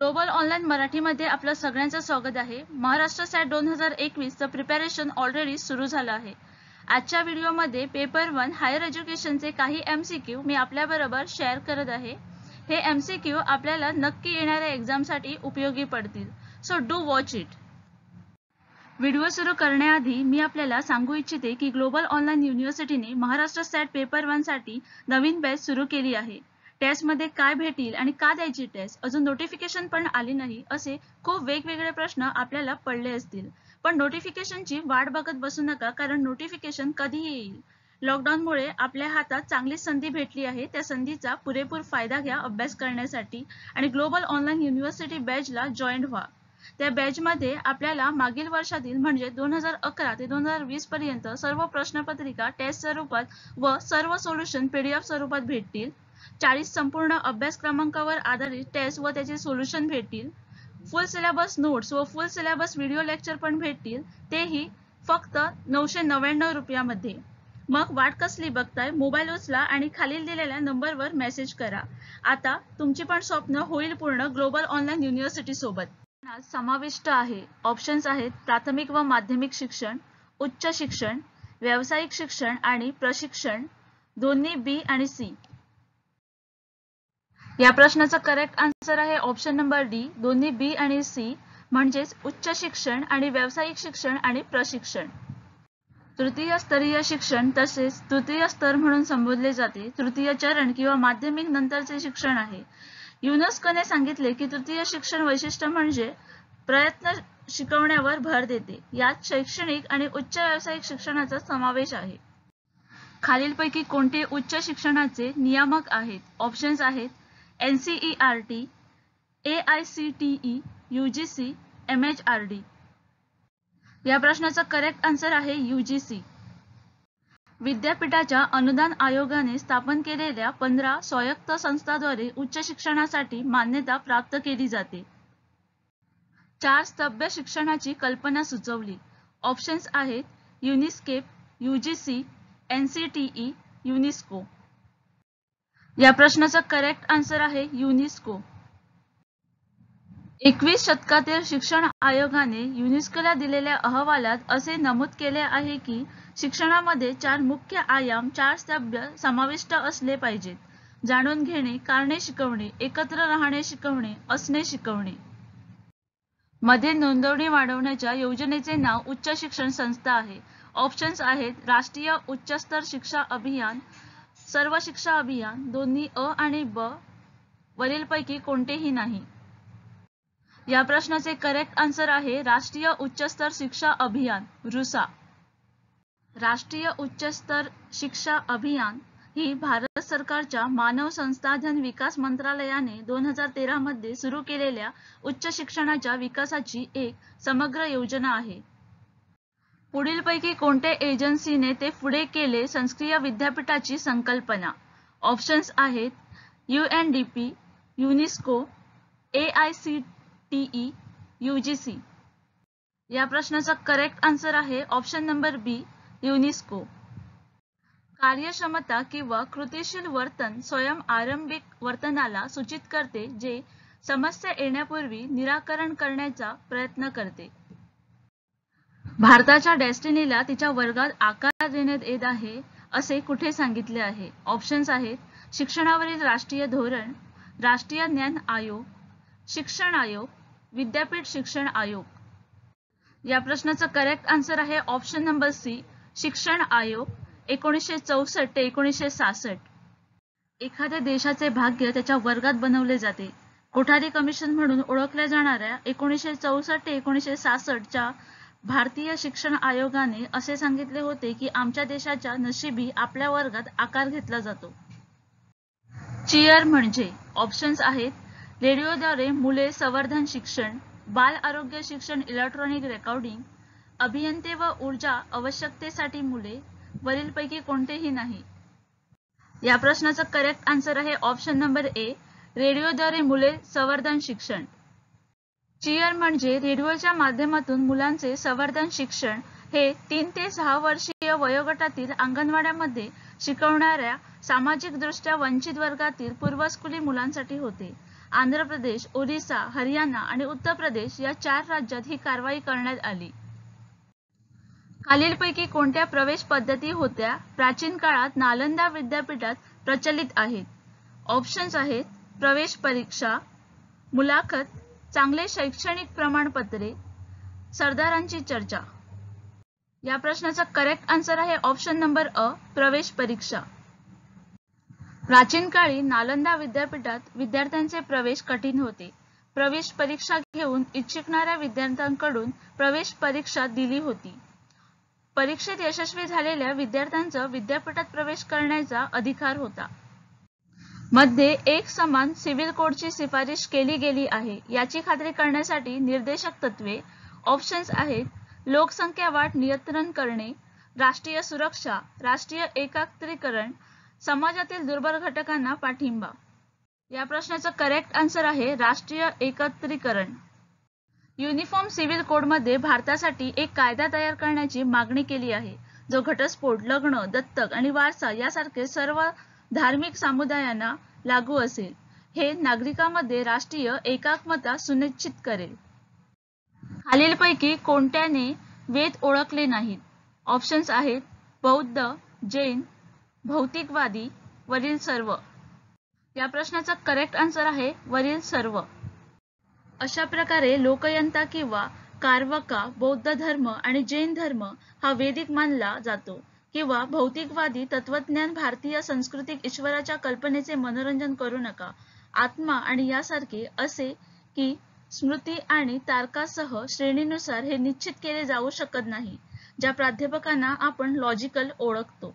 Global online मराठीमध्ये आपलं सगळ्यांचं स्वागत आहे. महाराष्ट्र सॅट दोन हजार एकवीसचं प्रिपॅरेशन ऑलरेडी सुरू झालं आहे. आजच्या व्हिडिओमध्ये पेपर वन हायर एज्युकेशनचे काही एम सी क्यू मी आपल्याबरोबर शेअर करत आहे. हे एम सी क्यू आपल्याला नक्की येणाऱ्या एक्झामसाठी उपयोगी पडतील. So do watch it video सुरू करण्याआधी मी आपल्याला सांगू इच्छिते की ग्लोबल ऑनलाईन युनिव्हर्सिटीने महाराष्ट्र सॅट पेपर वनसाठी नवीन बॅच सुरू केली आहे. टेस्टमध्ये काय भेटेल आणि का द्यायची टेस्ट अजून नोटिफिकेशन पण आली नाही असे खूप वेगवेगळे प्रश्न आपल्याला पडले असतील. पण नोटिफिकेशनची वाट बघत बसू नका कारण नोटिफिकेशन कधीही येईल. लॉकडाऊनमुळे आपल्या हातात चांगली संधी भेटली आहे. त्या संधीचा पुरेपूर फायदा घ्या अभ्यास करण्यासाठी आणि ग्लोबल ऑनलाईन युनिव्हर्सिटी बॅचला जॉईन व्हा. त्या बॅचमध्ये आपल्याला मागील वर्षातील म्हणजे दोन हजार अकरा ते दोन हजार वीस पर्यंत सर्व प्रश्नपत्रिका टेस्ट स्वरूपात व सर्व सोल्युशन पीडीएफ स्वरूपात भेटतील. चाळीस संपूर्ण अभ्यास क्रमांकावर आधारित टेस्ट व त्याचे सोल्युशन भेटतील. फुल सिलेबस नोट्स व फुल सिलेबस व्हिडिओ लेक्चर पण भेटतील. तेही फक्त नऊशे नव्याण्णव रुपयामध्ये. मग वाट कसली बघताय? मोबाईल उचला आणि खालील दिलेल्या नंबरवर मेसेज करा. आता तुमची पण स्वप्न होईल पूर्ण ग्लोबल ऑनलाईन युनिव्हर्सिटी सोबत. समाविष्ट आहे. ऑप्शन्स आहेत. प्राथमिक व माध्यमिक शिक्षण उच्च शिक्षण व्यावसायिक शिक्षण आणि प्रशिक्षण. दोन्ही बी आणि सी या प्रश्नाचा करेक्ट आन्सर आहे ऑप्शन नंबर डी दोन्ही बी आणि सी म्हणजेच उच्च शिक्षण आणि व्यावसायिक शिक्षण आणि प्रशिक्षण. तृतीय स्तरीय शिक्षण तसेच तृतीय स्तर म्हणून संबोधले जाते. तृतीय चरण किंवा माध्यमिक नंतरचे शिक्षण आहे. युनेस्कोने सांगितले की तृतीय शिक्षण वैशिष्ट्य म्हणजे प्रयत्न शिकवण्यावर भर देते. यात शैक्षणिक आणि उच्च व्यावसायिक शिक्षणाचा समावेश आहे. खालीलपैकी कोणते उच्च शिक्षणाचे नियामक आहेत? ऑप्शन्स आहेत NCERT A I C T E UGC M H R D या प्रश्नाचा करेक्ट आन्सर आहे युजीसी विद्यापीठाच्या अनुदान आयोगाने स्थापन केलेल्या पंधरा स्वायत्त संस्थाद्वारे उच्च शिक्षणासाठी मान्यता प्राप्त केली जाते. चार स्तभ्य शिक्षणाची कल्पना सुचवली. ऑप्शन्स आहेत युनिस्केप युजीसी एनसीटीई युनिस्को. या प्रश्नाचा करेक्ट आन्सर आहे युनेस्को. एकवीस शतकातील शिक्षण आयोगाने युनेस्कोला दिलेल्या अहवालात असे नमूद केले आहे की शिक्षणामध्ये चार मुख्य आयाम चार स्तंभ समाविष्ट असले पाहिजेत. जाणून घेणे कारणे शिकवणे एकत्र राहणे शिकवणे असणे शिकवणे. मध्ये नोंदवणी वाढवण्याच्या योजनेचे नाव उच्च शिक्षण संस्था आहे. ऑप्शन्स आहेत राष्ट्रीय उच्चस्तर शिक्षा अभियान सर्व शिक्षा अभियान दोन्ही अ आणि ब वरीलपैकी कोणतेही नाही. या प्रश्नाचे करेक्ट आन्सर आहे राष्ट्रीय उच्चस्तर शिक्षा अभियान रुसा. राष्ट्रीय उच्चस्तर शिक्षा अभियान ही भारत सरकारच्या मानव संसाधन विकास मंत्रालयाने दोन हजार तेरा मध्ये सुरू केलेल्या उच्च शिक्षणाच्या विकासाची एक समग्र योजना आहे. पुढीलपैकी कोणत्या एजन्सीने ते पुढे केले संस्क्रिय विद्यापीठाची संकल्पना? ऑप्शन्स आहेत U N D P UNESCO A I C T E U G C. या प्रश्नाचा करेक्ट आन्सर आहे ऑप्शन नंबर बी युनिस्को. कार्यक्षमता किंवा कृतीशील वर्तन स्वयं आरंभिक वर्तनाला सूचित करते जे समस्या येण्यापूर्वी निराकरण करण्याचा प्रयत्न करते. भारताच्या डेस्टिनीला तिच्या वर्गात आकार देण्यात येत आहे असे कुठे सांगितले आहे? ऑप्शन्स आहेत शिक्षणावरील राष्ट्रीय धोरण राष्ट्रीय ज्ञान आयोग शिक्षण आयोग विद्यापीठ शिक्षण आयोग. या प्रश्नाचं करेक्ट आन्सर आहे ऑप्शन नंबर सी शिक्षण आयोग एकोणीसशे चौसष्ट ते एकोणीसशे सासष्ट एखाद्या देशाचे भाग्य त्याच्या वर्गात बनवले जाते. कोठारी कमिशन म्हणून ओळखल्या जाणाऱ्या एकोणीसशे चौसष्ट ते एकोणीसशे सासष्टच्या भारतीय शिक्षण आयोगाने असे सांगितले होते की आमच्या देशाच्या नशिबी आपल्या वर्गात आकार घेतला जातो. चिअर म्हणजे ऑप्शन्स आहेत. रेडिओद्वारे मुले संवर्धन शिक्षण बाल आरोग्य शिक्षण इलेक्ट्रॉनिक रेकॉर्डिंग अभियंते व ऊर्जा आवश्यकतेसाठी मुले वरीलपैकी कोणतेही नाही. या प्रश्नाचा करेक्ट आन्सर आहे ऑप्शन नंबर ए रेडिओद्वारे मुले संवर्धन शिक्षण. चिअर म्हणजे रेडिओच्या माध्यमातून मुलांचे संवर्धन शिक्षण. हे तीन ते सहा वर्षीय वयोगटातील अंगणवाड्यामध्ये शिकवणाऱ्या सामाजिक दृष्ट्या वंचित वर्गातील पूर्वस्कुली मुलांसाठी होते. आंध्र प्रदेश ओरिसा हरियाणा आणि उत्तर प्रदेश या चार राज्यात ही कारवाई करण्यात आली. खालीलपैकी कोणत्या प्रवेश पद्धती होत्या? प्राचीन काळात नालंदा विद्यापीठात प्रचलित आहेत. ऑप्शन्स आहेत प्रवेश परीक्षा मुलाखत चांगले शैक्षणिक प्रमाणपत्रे सरदारांची चर्चा. या प्रश्नाचा करेक्ट आन्सर आहे ऑप्शन नंबर अ प्रवेश परीक्षा. प्राचीन काळी नालंदा विद्यापीठात विद्यार्थ्यांचे प्रवेश कठीण होते. प्रवेश परीक्षा घेऊन इच्छिकणाऱ्या विद्यार्थ्यांकडून प्रवेश परीक्षा दिली होती. परीक्षेत यशस्वी झालेल्या विद्यार्थ्यांचा विद्यापीठात प्रवेश करण्याचा अधिकार होता. मध्ये एक समान सिव्हिल कोडची शिफारस केली गेली आहे. याची खात्री करण्यासाठी निर्देशक तत्वे ऑप्शन्स आहेत. लोकसंख्या वाढ नियंत्रण करणे राष्ट्रीय सुरक्षा राष्ट्रीय एकात्रीकरण समाजातील दुर्बल घटकांना पाठिंबा. या प्रश्नाचा करेक्ट आन्सर आहे राष्ट्रीय एकत्रीकरण. युनिफॉर्म सिव्हिल कोडमध्ये भारतासाठी एक कायदा तयार करण्याची मागणी केली आहे. जो घटस्फोट लग्न दत्तक आणि वारसा यासारखे सर्व धार्मिक समुदायांना लागू असेल. हे नागरिकांमध्ये राष्ट्रीय एकात्मता सुनिश्चित करेल. खालीलपैकी कोणत्याने वेद ओळखले नाहीत? ऑप्शन्स आहेत बौद्ध जैन भौतिकवादी वरील सर्व. या प्रश्नाचा करेक्ट आन्सर आहे वरील सर्व. अशा प्रकारे लोकयंता किंवा कारवका बौद्ध धर्म आणि जैन धर्म हा वेदिक मानला जातो. किंवा भौतिकवादी तत्वज्ञान भारतीय सांस्कृतिक ईश्वराच्या कल्पनेचे मनोरंजन करू नका. आत्मा आणि यासारखे असे की स्मृती आणि तारकासह श्रेणीनुसार हे निश्चित केले जाऊ शकत नाही ज्या प्राध्यापकांना आपण लॉजिकल ओळखतो.